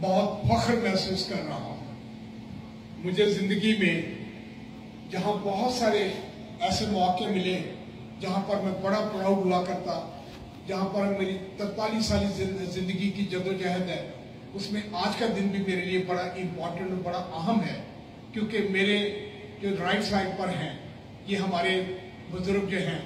بہت فخر محسوس کر رہا ہوں۔ مجھے زندگی میں جہاں بہت سارے ایسے مواقع ملے، جہاں پر میں بڑا پراؤڈ ہوا کرتا، جہاں پر میری ترتالیس سالی زندگی کی جد و جہد ہے، اس میں آج کا دن بھی میرے لیے بڑا امپورٹنٹ اور بڑا اہم ہے، کیونکہ میرے جو رائٹ سائڈ پر ہیں، یہ ہمارے بزرگ جو ہیں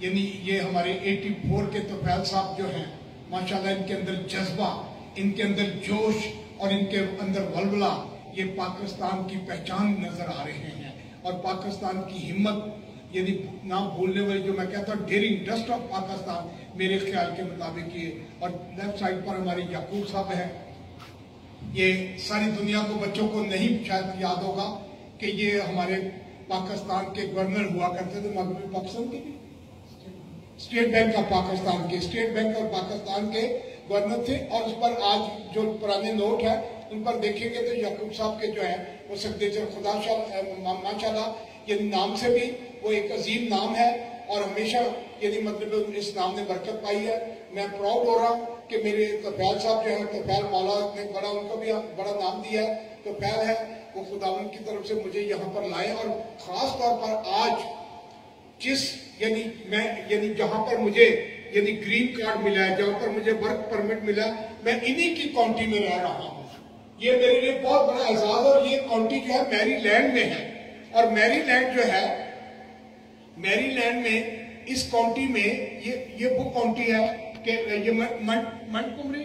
یعنی یہ ہمارے ایٹی فور کے توفیل صاحب جو ہیں، ماشاءاللہ ان کے اندر جذبہ ان کے اندر جوش اور ان کے اندر ولولہ، یہ پاکستان کی پہچان نظر آ رہے ہیں۔ اور پاکستان کی ہمت یعنی نہ بھولنے والی جو میں کہتا ہوں ڈیرنگ ڈسٹ آف پاکستان میرے خیال کے مطابق یہ۔ اور لیفٹ سائڈ پر ہماری یعقوب صاحب ہے یہ ساری دنیا کو بچوں کو نہیں، شاید یاد ہوگا کہ یہ ہمارے پاکستان کے گورنر ہوا کرتے تھے مغربی پاکستان کے۔ اسٹیٹ بینک آف پاکستان کے، اسٹیٹ بینک آف پاکستان کے گورنر تھے اور اس پر آج جو پرانے نوٹ ہے ان پر دیکھیں گے تو یعقوب صاحب کے جو ہے وہ سگنیچر خدا ماشاء اللہ یعنی نام سے بھی وہ ایک عظیم نام ہے اور ہمیشہ یعنی مطلب اس نام نے برکت پائی ہے۔ میں پراؤڈ ہو رہا ہوں کہ میرے تفیل صاحب جو ہے تفیل مولا نے بڑا، ان کو بھی بڑا نام دیا ہے تفیل ہے۔ وہ خدا کی طرف سے مجھے یہاں پر لائے اور خاص طور پر آج جس یعنی میں یعنی جہاں پر مجھے یعنی گرین کارڈ ملا ہے، جہاں پر مجھے ورک پرمٹ ملا، میں انہی کی کونٹی میں رہ رہا ہوں۔ یہ میرے لیے بہت بڑا اعزاز اور یہ کونٹی جو ہے میری لینڈ میں ہے۔ اور میری لینڈ جو ہے میری لینڈ میں اس کونٹی میں یہ یہ وہ کونٹی ہے کہ یہ منٹ کمری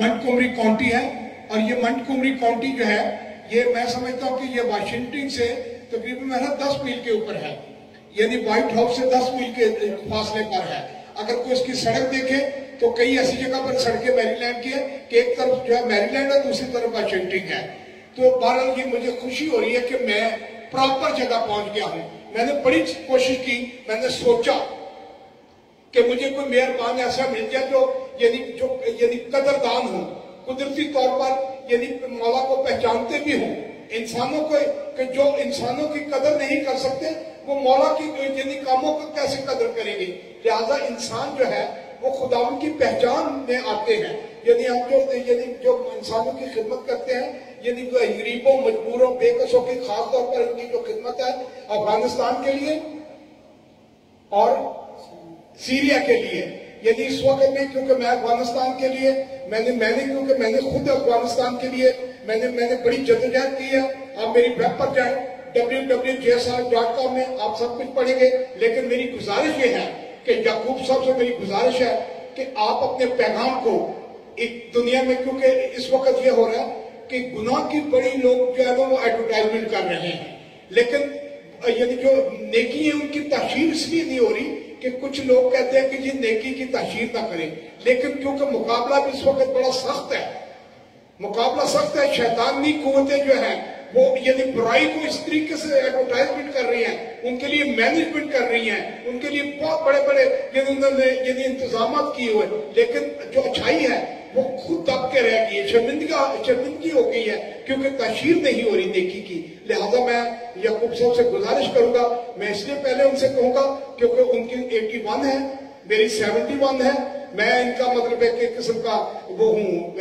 منٹ کمری کونٹی ہے۔ اور یہ منٹ کمری کونٹی جو ہے، یہ میں سمجھتا ہوں کہ یہ واشنگٹن سے تقریباً محنت دس میل کے اوپر ہے۔ یعنی وائٹ ہاؤس سے دس میل کے فاصلے پر ہے۔ اگر کوئی اس کی سڑک دیکھے تو کئی ایسی جگہ پر سڑکیں میری لینڈ کی ہے کہ ایک طرف جو ہے میری لینڈ ہے دوسری طرف واشنگٹن ہے۔ تو بہرحال یہ مجھے خوشی ہو رہی ہے کہ میں پراپر جگہ پہنچ گیا ہوں۔ میں نے بڑی کوشش کی، میں نے سوچا کہ مجھے کوئی مہربان ایسا مل جائے جو یعنی جو یعنی قدردان ہو۔ قدرتی طور پر یعنی مولا کو پہچانتے بھی ہوں۔ انسانوں کو کہ جو انسانوں کی قدر نہیں کر سکتے وہ مولا کی یعنی کاموں کو کیسے قدر کریں گے؟ لہذا انسان جو ہے، وہ خدا ان کی پہچان میں آتے ہیں۔ یعنی ہم جو یعنی جو انسانوں کی خدمت کرتے ہیں یعنی غریبوں، مجبوروں بے قصوں کی خاص طور پر ان کی جو خدمت ہے افغانستان کے لیے اور سیریا کے لیے۔ یعنی اس وقت میں کیونکہ میں افغانستان کے لیے، میں نے میں نے کیونکہ میں نے خود افغانستان کے لیے، میں نے میں نے بڑی جدوجہد کی ہے۔ آپ میری ویب پر جائیں۔ ڈبلیو ڈبلیو ڈاٹ کام میں آپ سب کچھ پڑھیں گے۔ لیکن میری گزارش یہ ہے کہ یعقوب صاحب سے میری گزارش ہے کہ آپ اپنے پیغام کو ایک دنیا میں، کیونکہ اس وقت یہ ہو رہا ہے کہ گناہ کی بڑی لوگ جو ہے وہ ایڈورٹائزمنٹ کر رہے ہیں۔ لیکن یعنی جو نیکی ہے ان کی تحشیر اس لیے نہیں ہو رہی کہ کچھ لوگ کہتے ہیں کہ یہ نیکی کی تحشیر نہ کریں۔ لیکن کیونکہ مقابلہ بھی اس وقت بڑا سخت ہے، مقابلہ سخت ہے شیطانی قوتیں جو ہیں وہ یعنی برائی کو اس طریقے سے ایڈورٹائزمنٹ کر رہی ہیں، ان کے لیے مینجمنٹ کر رہی ہیں، ان کے لیے بہت بڑے بڑے یعنی انہوں نے یعنی انتظامات کیے ہوئے، لیکن جو اچھائی ہے، وہ خود دب کے رہ گئی ہے، شرمندگی شرمندگی ہو گئی ہے، کیونکہ تشہیر نہیں ہو رہی نیکی کی۔ لہذا میں یعقوب صاحب سے گزارش کروں گا، میں اس لیے پہلے ان سے کہوں گا، کیونکہ ان کی ایٹی ون ہے، میری سیونٹی ون ہے، میں ان کا مطلب ایک قسم کا وہ ہوں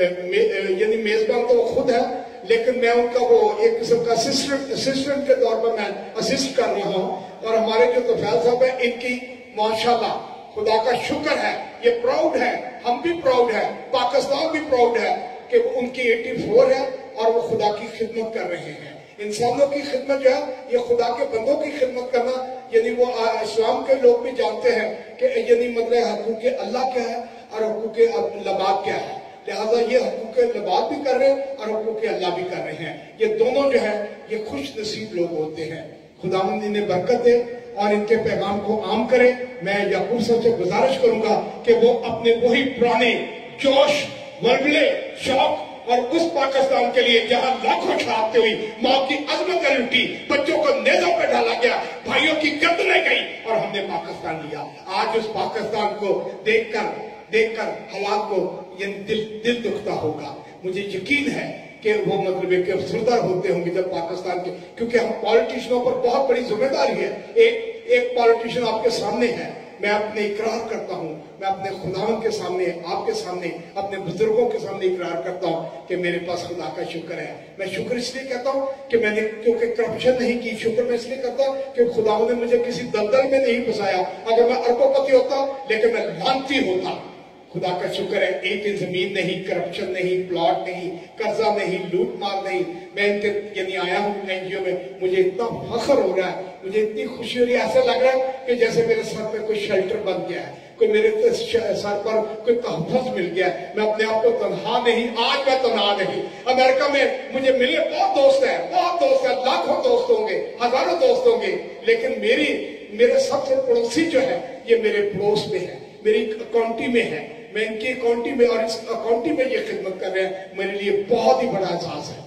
یعنی میزبان تو وہ خود ہے لیکن میں ان کا وہ ایک قسم کا اسسٹنٹ کے طور پر میں اسسٹ کر رہا ہوں اور ہمارے جو توفیل صاحب ہیں، ان کی ماشاءاللہ خدا کا شکر ہے، یہ پراؤڈ ہے ہم بھی پراؤڈ ہے پاکستان بھی پراؤڈ ہے کہ ان کی ایٹی فور ہے اور وہ خدا کی خدمت کر رہے ہیں۔ انسانوں کی خدمت جو ہے، یہ خدا کے بندوں کی خدمت کرنا یعنی وہ اسلام کے لوگ بھی جانتے ہیں کہ یعنی مطلب حقوق اللہ کیا ہے اور حقوق لباد کیا ہے۔ لہذا یہ حقوق لباد بھی کر رہے ہیں اور حقوق اللہ بھی کر رہے ہیں۔ یہ دونوں جو ہے یہ خوش نصیب لوگ ہوتے ہیں۔ خدا مندی برکت دے اور ان کے پیغام کو عام کرے۔ میں یعقوب صاحب سے گزارش کروں گا کہ وہ اپنے وہی پرانے جوش ورگلے شوق اور اس پاکستان کے لیے جہاں لاکھوں چھاپتے ہوئی ماں کی عظمت لٹی بچوں کو نیزوں پہ ڈالا گیا، بھائیوں کی گردنیں گئی اور ہم نے پاکستان لیا۔ آج اس پاکستان کو دیکھ کر دیکھ کر حالات کو یعنی دل دل دکھتا ہوگا۔ مجھے یقین ہے کہ وہ مطلب کہ افسردہ ہوتے ہوں گے جب پاکستان کے کیونکہ ہم پالیٹیشنوں پر بہت بڑی ذمہ داری ہے۔ ایک ایک پالیٹیشن آپ کے سامنے ہے۔ میں اپنے اقرار کرتا ہوں۔ میں اپنے خداون کے سامنے، آپ کے سامنے، اپنے بزرگوں کے سامنے اقرار کرتا ہوں کہ میرے پاس خدا کا شکر ہے۔ میں شکر اس لیے کہتا ہوں کہ میں نے کیونکہ کرپشن نہیں کی، شکر میں اس لیے کرتا ہوں کہ خداون نے مجھے کسی دلدل میں نہیں پھنسایا۔ اگر میں اربوں پتی ہوتا، لیکن میں لانتی ہوتا۔ خدا کا شکر ہے، ایک زمین نہیں کرپشن نہیں پلاٹ نہیں، قرضہ نہیں، لوٹ مار نہیں۔ میں یعنی آیا ہوں این جی او میں، مجھے اتنا فخر ہو رہا ہے، مجھے اتنی خوشی ہو رہی ہے، ایسا لگ رہا ہے کہ جیسے میرے سر پہ کوئی شیلٹر بن گیا ہے، کوئی میرے سر پر کوئی تحفظ مل گیا ہے۔ میں اپنے آپ کو تنہا نہیں، آج میں تنہا نہیں۔ امریکہ میں مجھے ملے بہت دوست ہیں، بہت دوست ہیں، لاکھوں دوست ہوں گے، ہزاروں دوست ہوں گے، لیکن میری، میرے سب سے پڑوسی جو ہے، یہ میرے پڑوس میں ہے، میری کاؤنٹی میں ہے۔ میں ان کی اکاؤنٹی میں اور اس اکاؤنٹی میں یہ خدمت کر رہے ہیں، میرے لیے بہت ہی بڑا احساس ہے۔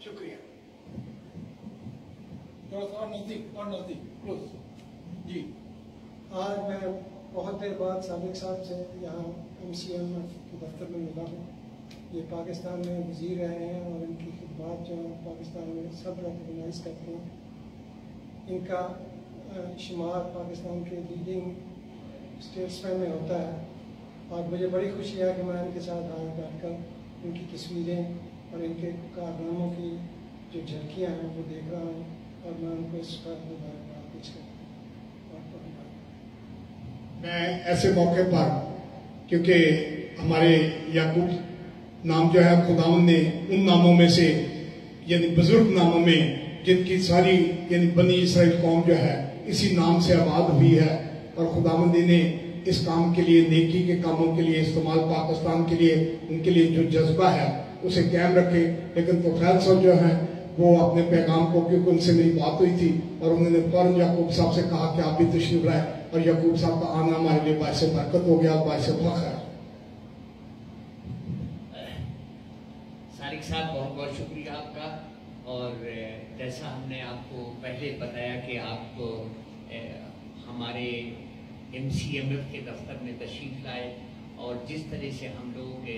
شکریہ۔ اور نزدیک اور نزدیک جی۔ آج میں بہت دیر بعد سابق صاحب سے یہاں ایم سی ایم کے دفتر میں ملا ہوں۔ یہ پاکستان میں وزیر رہے ہیں اور ان کی خدمات جو ہیں، پاکستان میں سب ریکگنائز کرتے ہیں۔ ان کا شمار پاکستان کے لیڈنگ اسٹیٹس میں ہوتا ہے۔ اور مجھے بڑی خوشی ہے کہ میں ان کے ساتھ آج بیٹھ کر، ان کی تصویریں اور ان کے کارناموں کی جو جھلکیاں ہیں، وہ دیکھ رہا ہوں اور میں ان کو اس پر مبارکباد پیش کرتا ہوں۔ میں ایسے موقع پر، کیونکہ ہمارے یعقوب نام جو ہے خداون نے ان ناموں میں سے یعنی بزرگ ناموں میں، جن کی ساری یعنی بنی اسرائیل قوم جو ہے، اسی نام سے آباد ہوئی ہے اور خداوندی نے اس کام کے لیے، نیکی کے کاموں کے لیے استعمال پاکستان کے لیے، ان کے لیے جو جذبہ ہے، اسے قائم رکھے۔ لیکن تو خیال صاحب جو ہیں، وہ اپنے پیغام کو، کیونکہ ان سے میری بات ہوئی تھی، اور انہوں نے فوراً یعقوب صاحب سے کہا کہ آپ بھی تشریف رہے اور یعقوب صاحب کا آنا ہمارے لیے باعث برکت ہو گیا، باعث فخر ہے۔ سارق صاحب، بہت بہت شکریہ آپ کا۔ اور جیسا ہم نے آپ کو پہلے بتایا کہ آپ کو ہمارے ایم سی ایم ایف کے دفتر میں تشریف لائے اور جس طرح سے ہم لوگ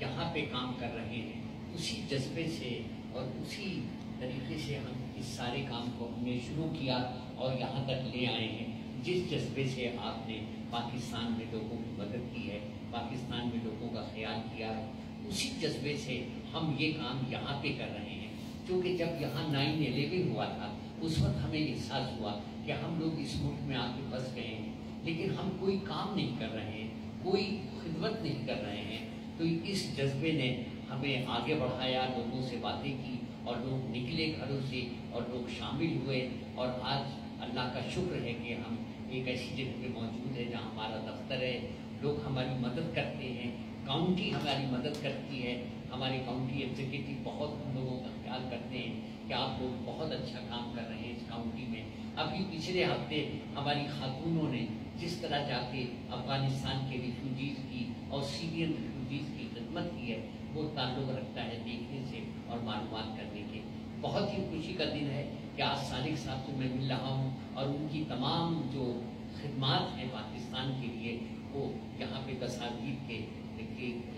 یہاں پہ کام کر رہے ہیں، اسی جذبے سے اور اسی طریقے سے ہم اس سارے کام کو ہم نے شروع کیا اور یہاں تک لے آئے ہیں۔ جس جذبے سے آپ نے پاکستان میں لوگوں کی مدد کی ہے، پاکستان میں لوگوں کا خیال کیا ہے، اسی جذبے سے ہم یہ کام یہاں پہ کر رہے ہیں۔ کیونکہ جب یہاں نائن الیون ہوا تھا، اس وقت ہمیں احساس ہوا کہ ہم لوگ اس ملک میں آ کے بس گئے ہیں۔ لیکن ہم کوئی کام نہیں کر رہے ہیں، کوئی خدمت نہیں کر رہے ہیں۔ تو اس جذبے نے ہمیں آگے بڑھایا، لوگوں سے باتیں کی اور لوگ نکلے گھروں سے اور لوگ شامل ہوئے۔ اور آج اللہ کا شکر ہے کہ ہم ایک ایسی جگہ پہ موجود ہے جہاں ہمارا دفتر ہے۔ لوگ ہماری مدد کرتے ہیں، کاؤنٹی ہماری مدد کرتی ہے۔ ہماری کاؤنٹی ایگزیکٹو بہت ہم لوگوں کا خیال کرتے ہیں کہ آپ لوگ بہت اچھا کام کر رہے ہیں اس کاؤنٹی میں۔ ابھی پچھلے ہفتے ہماری خاتونوں نے جس طرح جا کے افغانستان کے ریفیوجیز کی اور سیرین ریفیوجیز کی خدمت کی ہے، وہ تعلق رکھتا ہے دیکھنے سے اور معلومات کرنے کے۔ بہت ہی خوشی کا دن ہے کہ آج سالک صاحب سے میں مل رہا ہوں اور ان کی تمام جو خدمات ہیں پاکستان کے لیے، وہ یہاں پہ تصاویر کے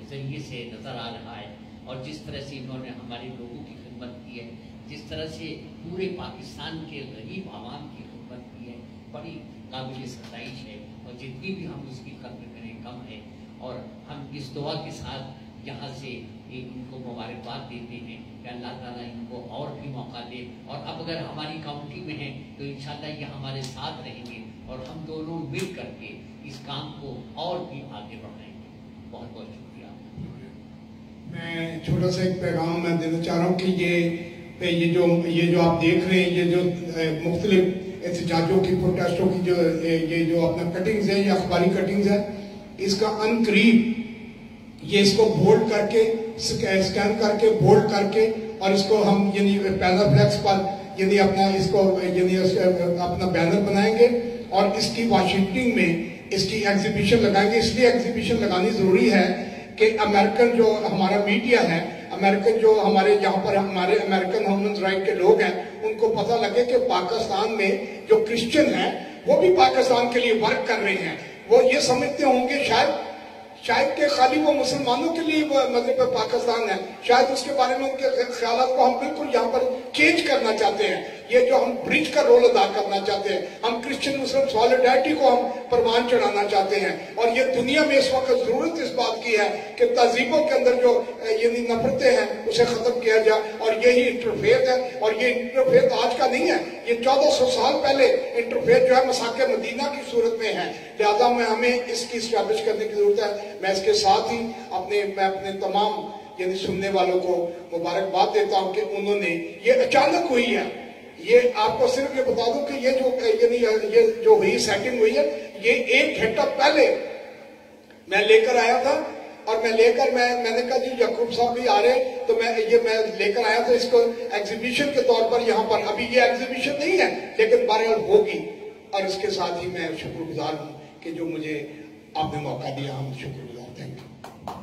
ذریعے سے نظر آ رہا ہے۔ اور جس طرح سے انہوں نے ہمارے لوگوں کی خدمت کی ہے، جس طرح سے پورے پاکستان کے غریب عوام کی خدمت کی ہے، بڑی قابل ستائش ہے اور جتنی بھی ہم اس کی قدر کریں کم ہے اور ہم اس دعا کے ساتھ یہاں سے ان کو مبارکباد دیتے ہیں کہ اللہ تعالیٰ ان کو اور بھی موقع دے اور اب اگر ہماری کاؤنٹی میں ہیں تو انشاءاللہ یہ ہمارے ساتھ رہیں گے اور ہم دونوں مل کر کے اس کام کو اور بھی آگے بڑھائیں گے۔ بہت بہت شکریہ۔ میں چھوٹا سا ایک پیغام میں دینا چاہ رہا ہوں کہ یہ یہ جو یہ جو آپ دیکھ رہے ہیں، یہ جو مختلف احتجاجوں کی پروٹیسٹوں کی جو، یہ جو اپنا کٹنگز ہیں یا اخباری کٹنگز ہیں، اس کا ان قریب یہ اس کو بولڈ کر کے سکین کر کے بولڈ کر کے اور اس کو ہم یعنی پیزا فلیکس پر یعنی اپنا اس کو یعنی اپنا بینر بنائیں گے اور اس کی واشنگٹن میں اس کی ایگزیبیشن لگائیں گے۔ اس لیے ایگزیبیشن لگانی ضروری ہے کہ امریکن جو ہمارا میڈیا ہے امریکن جو ہمارے یہاں پر ہمارے امریکن ہیومن رائٹ کے لوگ ہیں، ان کو پتہ لگے کہ پاکستان میں جو کرسچن ہیں، وہ بھی پاکستان کے لیے ورک کر رہے ہیں۔ وہ یہ سمجھتے ہوں گے شاید شاید کہ خالی وہ مسلمانوں کے لیے پاکستان ہے۔ شاید اس کے بارے میں ان کے خیالات کو ہم بالکل یہاں پر چینج کرنا چاہتے ہیں۔ یہ جو ہم برج کا رول ادا کرنا چاہتے ہیں، ہم کرسچن مسلم سالیڈائٹی کو ہم پروان چڑھانا چاہتے ہیں۔ اور یہ دنیا میں اس وقت ضرورت اس بات کی ہے کہ تہذیبوں کے اندر جو یعنی نفرتیں ہیں، اسے ختم کیا جائے۔ اور یہی انٹرفیت ہے۔ اور یہ انٹرفیت آج کا نہیں ہے۔ یہ چودہ سو سال پہلے انٹرفیت جو ہے مساک مدینہ کی صورت میں ہے۔ لہذا میں ہمیں اس کی اسٹیبلش کرنے کی ضرورت ہے۔ میں اس کے ساتھ ہی اپنے، میں اپنے تمام یعنی سننے والوں کو مبارکباد دیتا ہوں کہ انہوں نے یہ اچانک ہوئی ہے۔ یہ آپ کو صرف یہ بتا دوں کہ یہ جو یعنی یہ جو ہوئی سیٹنگ ہوئی ہے، یہ ایک گھنٹہ پہلے میں لے کر آیا تھا اور میں لے کر میں میں نے کہا جی یعقوب صاحب بھی آ رہے تو میں یہ میں لے کر آیا تھا اس کو ایگزیبیشن کے طور پر یہاں پر۔ ابھی یہ ایگزیبیشن نہیں ہے، لیکن بہرحال ہوگی۔ اور اس کے ساتھ ہی میں شکر گزار ہوں کہ جو مجھے آپ نے موقع دیا، ہم شکر گزار تھینک یو۔